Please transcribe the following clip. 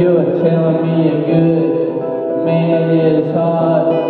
You are telling me a good. Man, is hard.